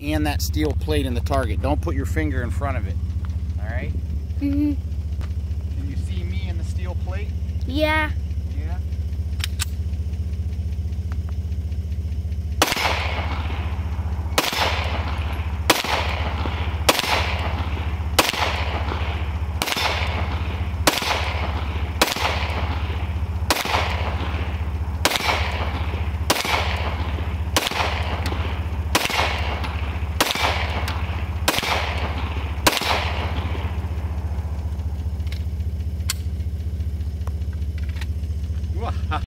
and that steel plate in the target. Don't put your finger in front of it. All right? Mm-hmm. Can you see me in the steel plate? Yeah. Wow.